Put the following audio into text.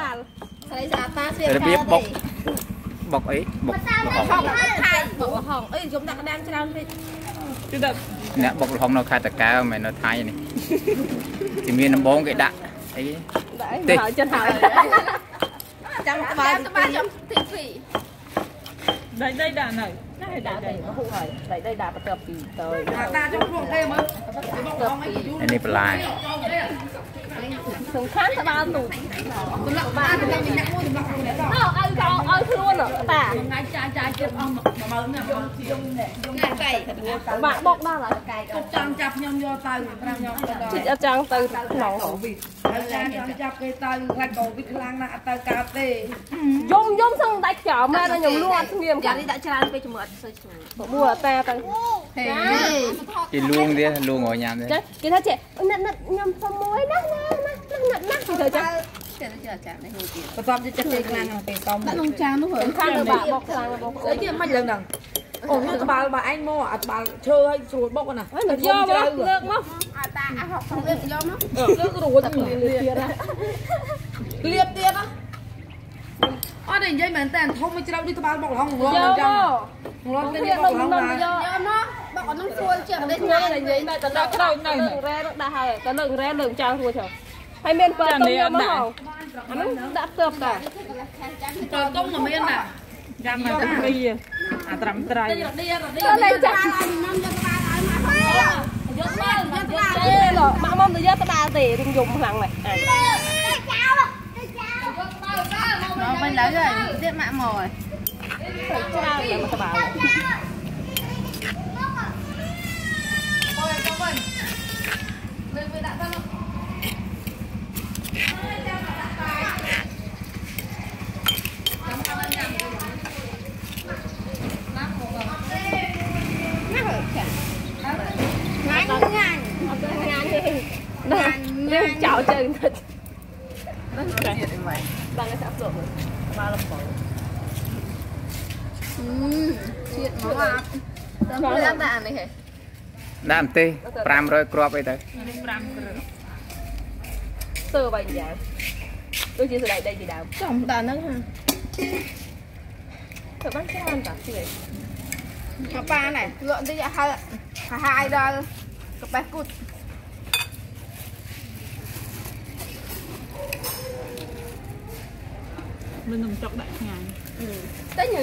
បាល់ស្រីស្អាតតាស្រីរបៀបបុកបុកអីបុកបុកហងខៃបុកហងអីខ្ញុំដាក់ក្តាមច្រើនពេកគឺដល់អ្នកបុកលហុងនៅខេត្តតាកែវមិនមែននៅថៃនេះជំនាញដំបងគេដាក់អីដាក់អីទេហើយចិត្តហើយចាំក្បាលស្បាខ្ញុំទីពីរដៃដៃដាក់នៅណែដៃដាក់ដៃទៅហូបហើយដៃដៃដាក់បន្ទាប់ពីទៅដាក់ trong ruộng thêm á អានេះបន្លាយ សំខាន់ទៅដល់ទូ tôi lọc ba tôi lọc nhạc mua tôi lọc rồi đấy អើឲ្យកោឲ្យខ្លួនតា ngay cha cha chết ông mà mà mờ nè ថ្ងៃកៃបាក់បុកដល់ហើយ cục trăng chập nhom vô tay rồi trăng nhom vô ជី tay អត់ចង់ទៅក្នុង cổ vịt cha trăng chập cái tay lại cổ vịt khlang nạ tay cà tê យំយំសឹងដាច់ចោលមែនខ្ញុំលួអត់ស្ងៀមចាកានេះដាក់ច្រើនពេកជាមួយអត់សូវឈ្ងុយមួតាទៅហេគេលួងទៀតលួងឲ្យញ៉ាំទៀតចាគេថាចេណាត់ណាត់ខ្ញុំសុំមួយណាណាណា ណាត់ណាត់ទៅចាចេះចេះចានេះហូបទៀត và tóm cho chất tê khlang hàng tê tóm ដាក់ក្នុងចាននោះហ៎សំខាន់ទៅបាក់បុកខ្លាំងបុក ấy kia mày lần đằng ồ như bà bà anh mua à bà chơi hay rồi bốc nè ហើយមកយកមកលើកមកអាតាអាហុកក្នុងលើកយកមក nước rồi liệp tiệt á liệp tiệt á ở đây dây mình tàn thông mới đâu đi tao bà bọc lòng យក ngon មក trăng ngon គេ cái នឹង đi bọc នឹង lòng យក mà យកមកបោកអត់នឹងស្រួលជាងនេះនេះនិយាយនៅទៅដល់ក្រោយនៅរ៉ែដាក់ហើយទៅលើរ៉ែលើចាងរួចហើយ ហើយមានបើទុំយកមកអានោះដាក់ផ្ទាប់តា trời công mà miên nè ចាំមកទៅពីអាត្រឹមត្រូវ đi rồi đi rồi đi ទៅលេងចាក់មកយកក្បាលឲ្យមកហើយយកមកយកក្បាលទេលោកម៉ាក់មុំទៅយកក្បាលទេរៀងយំខ្លាំងណាស់អញមកវិញឡើយហើយទៀតម៉ាក់មកហើយច្រើនតែមកក្បាល នេះចោលជើងទៅទៀតអីវិញបាំងឲ្យសាប់លោកក្បាលលំបងអឺជាតិមកអាប់ដល់តែតែអានេះហេដាក់ម្ទេស500គ្រាប់អីទៅ5គ្រឿងទៅបាញ់យ៉ាងដូចជាស្ដាយដីពីដើមចំដល់ហ្នឹងហាទៅបានច្រើនតាទីមកប៉ាណែលក់តិចហើយហាយដល់កបេះគូត មិននឹងចុកដាក់ឆ្ងាញ់តែញ៉ឹ